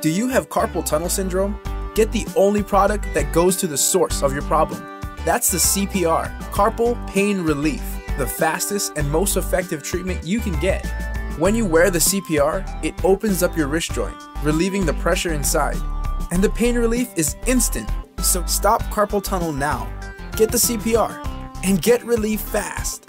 Do you have carpal tunnel syndrome? Get the only product that goes to the source of your problem. That's the CPR, Carpal Pain Relief, the fastest and most effective treatment you can get. When you wear the CPR, it opens up your wrist joint, relieving the pressure inside. And the pain relief is instant. So stop carpal tunnel now. Get the CPR and get relief fast.